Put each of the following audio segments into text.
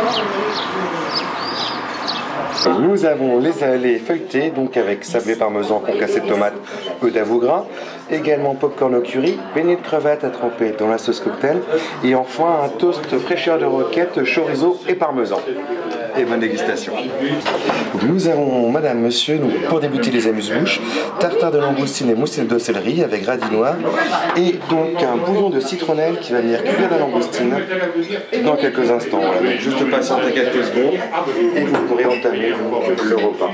Thank you. Nous avons les allées feuilletées, donc avec sablé parmesan, concassé de tomate, peu d'avoue gras. Également popcorn au curry, beignet de crevettes à tremper dans la sauce cocktail. Et enfin un toast fraîcheur de roquette, chorizo et parmesan. Et bonne dégustation. Nous avons, madame, monsieur, donc, pour débuter les amuse-bouches, tartare de langoustine et mousseline de céleri avec radis noir. Et donc un bouillon de citronnelle qui va venir cuire la langoustine dans quelques instants. Voilà, donc juste patienter quelques secondes et vous pourrez entamer le repas.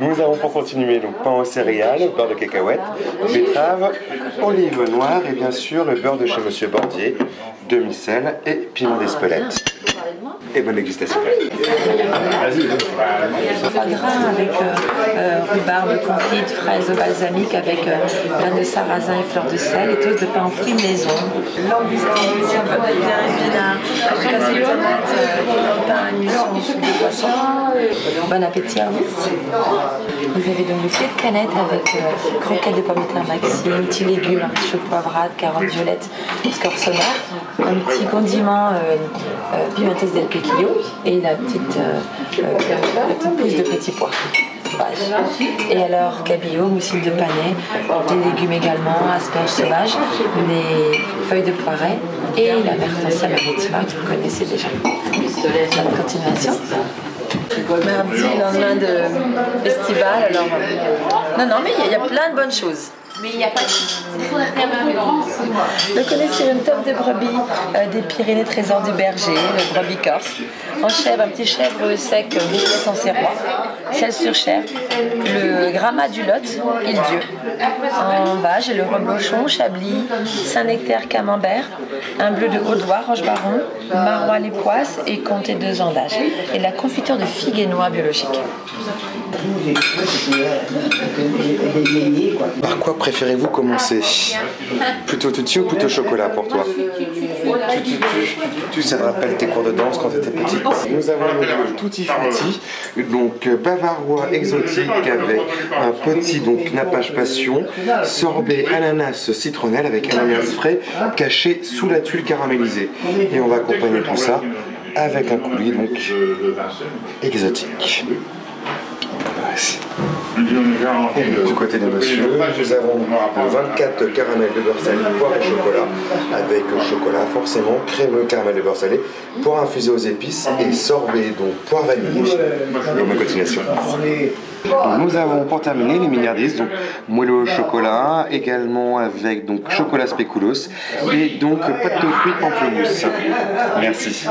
Nous avons pour continuer donc pain aux céréales, beurre de cacahuète, betterave, olive noire et bien sûr le beurre de chez Monsieur Bordier, demi-sel et piment d'Espelette. Et bonne dégustation. Foie gras avec euh, euh, rhubarbe confite, fraises balsamiques avec euh, graines de sarrasin et fleurs de sel et toast de pain en fruits maison. Langoustine aussi un peu de bière épinard, Bon appétit à vous. Vous avez donc le filet de canette avec euh, croquettes de pommes de terre maxime, petits légumes, artichauts poivrades, carottes violettes, scorsonnaire, un petit condiment euh, euh, del pequillo et la petite, euh, euh, pousse de petits pois. Et alors cabillaud, moussine de panais, des légumes également, asperges sauvages, les feuilles de poiret et la mertensia maritima que vous connaissez déjà. Bonne continuation. Mardi, lendemain de festival, alors. Non, non, mais il y a- il y, a plein de bonnes choses. Mais il n'y a pas de. Donc on est sur une tome de brebis euh, des Pyrénées Trésor du Berger, le brebis corse. En chèvre, un petit chèvre sec euh, bouclé sans serrois, sel sur chair, le grammat du Lot, il-dieu. En vache, le reblochon, chablis, Saint-Nectaire, camembert, un bleu de Haute-Loire, Roche-Baron, marois les poisses et comté de Zandage. Et la confiture de figues et noix biologiques. Par quoi préférez-vous commencer Plutôt tutti ou plutôt chocolat pour toi Tu, ça te rappelle tes cours de danse quand tu étais petite Nous avons le tutti frutti, donc euh, bavarois exotique avec un petit donc nappage passion, sorbet ananas citronnelle avec ananas frais caché sous la tuile caramélisée. Et on va accompagner tout ça avec un coulis donc exotique. Et du côté de monsieur, nous avons le 24 caramel de beurre salé, poire et chocolat, avec chocolat forcément, crémeux caramel de beurre salé, poire infusée aux épices et sorbet, donc poire vanille. Continuation. Donc, nous avons pour terminer les milliardises, donc moelleux au chocolat, également avec donc chocolat spéculoos et donc pâte de fruits pamplemousse. Merci.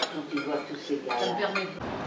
Quand tu vois tous ces gars.